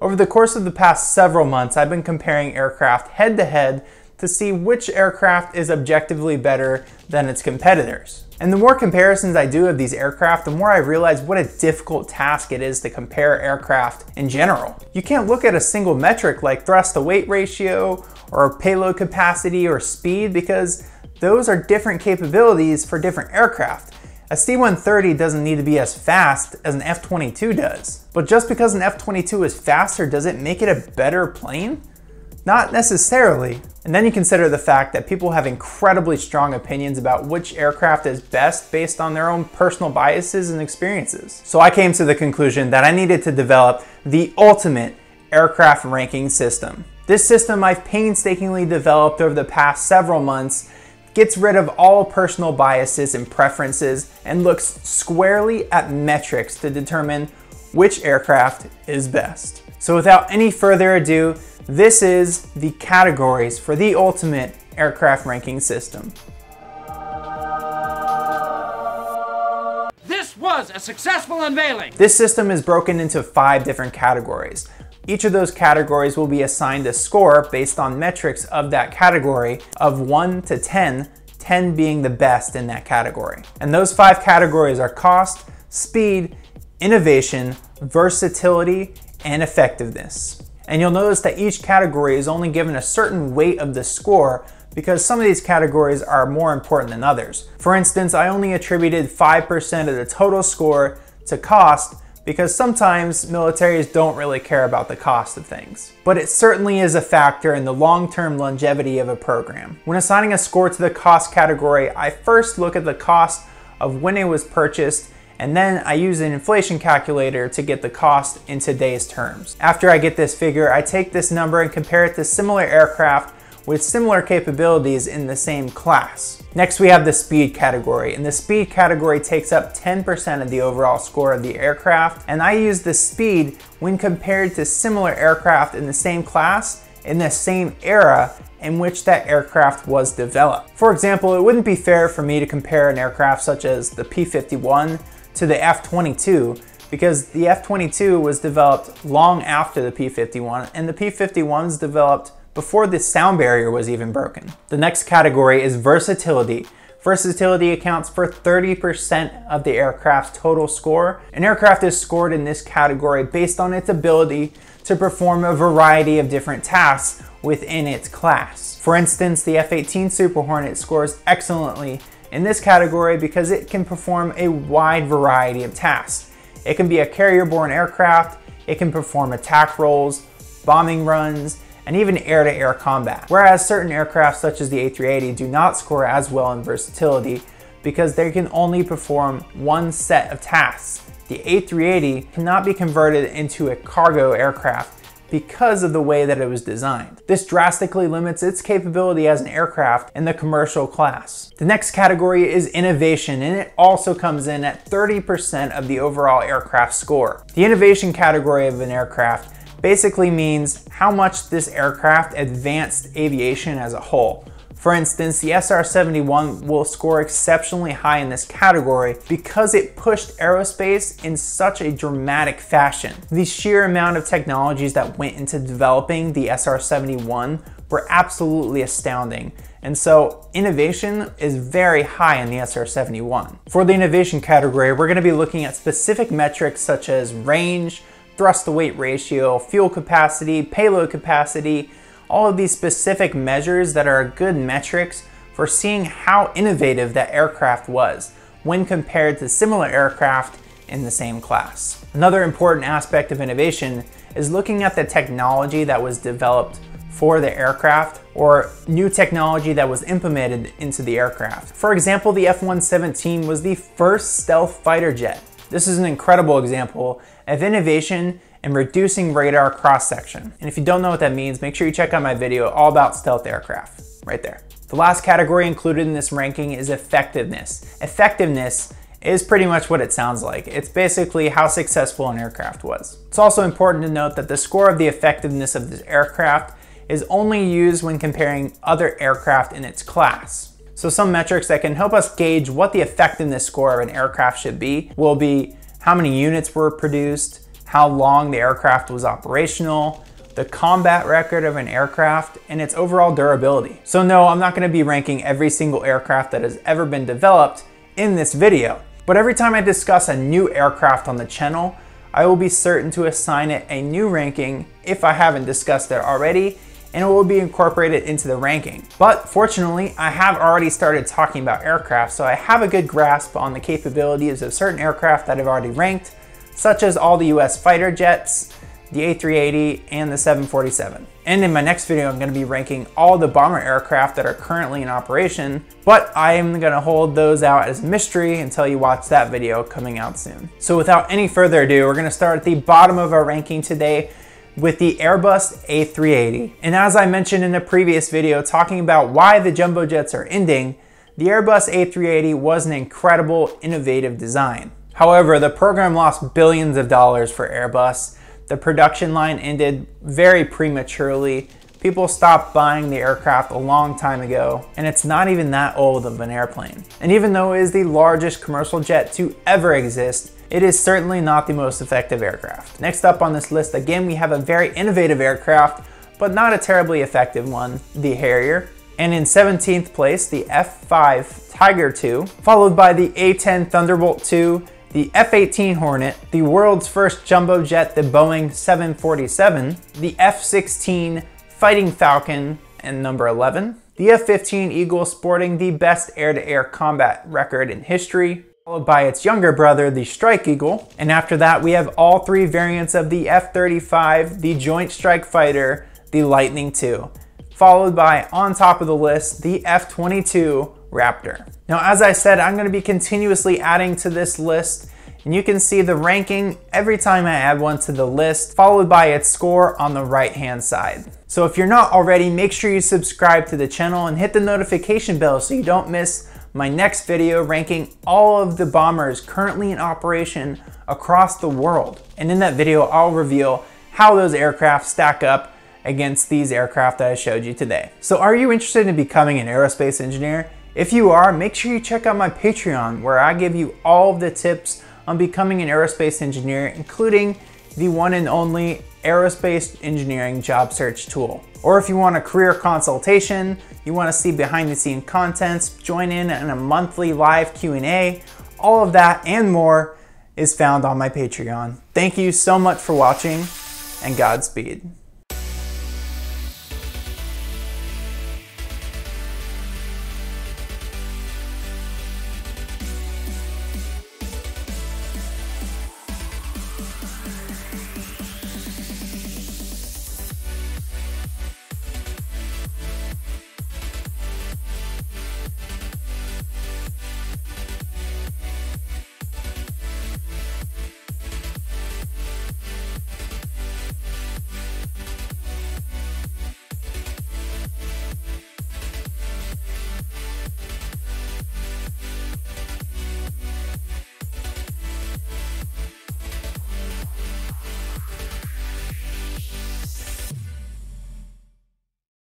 Over the course of the past several months, I've been comparing aircraft head to head to see which aircraft is objectively better than its competitors. And the more comparisons I do of these aircraft, the more I realize what a difficult task it is to compare aircraft in general. You can't look at a single metric like thrust to weight ratio or payload capacity or speed because those are different capabilities for different aircraft. A C-130 doesn't need to be as fast as an F-22 does. But just because an F-22 is faster, does it make it a better plane? Not necessarily. And then you consider the fact that people have incredibly strong opinions about which aircraft is best based on their own personal biases and experiences. So I came to the conclusion that I needed to develop the ultimate aircraft ranking system. This system I've painstakingly developed over the past several months gets rid of all personal biases and preferences and looks squarely at metrics to determine which aircraft is best. So without any further ado, this is the categories for the ultimate aircraft ranking system. This was a successful unveiling. This system is broken into five different categories. Each of those categories will be assigned a score based on metrics of that category of 1 to 10, 10 being the best in that category. And those five categories are cost, speed, innovation, versatility, and effectiveness. And you'll notice that each category is only given a certain weight of the score because some of these categories are more important than others. For instance, I only attributed 5% of the total score to cost because sometimes militaries don't really care about the cost of things. But it certainly is a factor in the long-term longevity of a program. When assigning a score to the cost category, I first look at the cost of when it was purchased and then I use an inflation calculator to get the cost in today's terms. After I get this figure, I take this number and compare it to similar aircraft with similar capabilities in the same class. Next we have the speed category, and the speed category takes up 10% of the overall score of the aircraft, and I use the speed when compared to similar aircraft in the same class in the same era in which that aircraft was developed. For example, it wouldn't be fair for me to compare an aircraft such as the P-51 to the F-22 because the F-22 was developed long after the P-51 and the P-51 was developed before the sound barrier was even broken. The next category is versatility. Versatility accounts for 30% of the aircraft's total score. An aircraft is scored in this category based on its ability to perform a variety of different tasks within its class. For instance, the F-18 Super Hornet scores excellently in this category because it can perform a wide variety of tasks. It can be a carrier-borne aircraft, it can perform attack roles, bombing runs, and even air-to-air -air combat. Whereas certain aircraft such as the A380 do not score as well in versatility because they can only perform one set of tasks. The A380 cannot be converted into a cargo aircraft because of the way that it was designed. This drastically limits its capability as an aircraft in the commercial class. The next category is innovation, and it also comes in at 30% of the overall aircraft score. The innovation category of an aircraft basically means how much this aircraft advanced aviation as a whole. For instance, the SR-71 will score exceptionally high in this category because it pushed aerospace in such a dramatic fashion. The sheer amount of technologies that went into developing the SR-71 were absolutely astounding. And so innovation is very high in the SR-71. For the innovation category, we're gonna be looking at specific metrics such as range, thrust to weight ratio, fuel capacity, payload capacity, all of these specific measures that are good metrics for seeing how innovative that aircraft was when compared to similar aircraft in the same class. Another important aspect of innovation is looking at the technology that was developed for the aircraft or new technology that was implemented into the aircraft. For example, the F-117 was the first stealth fighter jet. This is an incredible example of innovation and reducing radar cross-section. And if you don't know what that means, make sure you check out my video all about stealth aircraft, right there. The last category included in this ranking is effectiveness. Effectiveness is pretty much what it sounds like. It's basically how successful an aircraft was. It's also important to note that the score of the effectiveness of this aircraft is only used when comparing other aircraft in its class. So some metrics that can help us gauge what the effectiveness score of an aircraft should be will be how many units were produced, how long the aircraft was operational, the combat record of an aircraft, and its overall durability. So no, I'm not gonna be ranking every single aircraft that has ever been developed in this video. But every time I discuss a new aircraft on the channel, I will be certain to assign it a new ranking if I haven't discussed it already, and it will be incorporated into the ranking. But fortunately, I have already started talking about aircraft, so I have a good grasp on the capabilities of certain aircraft that I've already ranked, such as all the US fighter jets, the A380, and the 747. And in my next video, I'm gonna be ranking all the bomber aircraft that are currently in operation, but I am gonna hold those out as mystery until you watch that video coming out soon. So without any further ado, we're gonna start at the bottom of our ranking today with the Airbus A380. And as I mentioned in the previous video talking about why the jumbo jets are ending, the Airbus A380 was an incredible, innovative design. However, the program lost billions of dollars for Airbus the production line ended very prematurely. People stopped buying the aircraft a long time ago, and it's not even that old of an airplane. And even though it is the largest commercial jet to ever exist, it is certainly not the most effective aircraft. Next up on this list, again, we have a very innovative aircraft, but not a terribly effective one, the Harrier. And in 17th place, the F5 Tiger II, followed by the A-10 Thunderbolt II, the F-18 Hornet, the world's first jumbo jet, the Boeing 747, the F-16 Fighting Falcon, and number 11, the F-15 Eagle sporting the best air-to-air -air combat record in history, followed by its younger brother, the Strike Eagle. And after that, we have all three variants of the F-35, the Joint Strike Fighter, the Lightning II, followed by, on top of the list, the F-22 Raptor. Now, as I said, I'm gonna be continuously adding to this list and you can see the ranking every time I add one to the list, followed by its score on the right hand side. So if you're not already, make sure you subscribe to the channel and hit the notification bell so you don't miss my next video ranking all of the bombers currently in operation across the world. And in that video, I'll reveal how those aircraft stack up against these aircraft that I showed you today. So are you interested in becoming an aerospace engineer? If you are, make sure you check out my Patreon where I give you all of the tips on becoming an aerospace engineer, including the one and only aerospace engineering job search tool. Or if you want a career consultation, you want to see behind the scene contents, join in on a monthly live Q&A, all of that and more is found on my Patreon. Thank you so much for watching and Godspeed.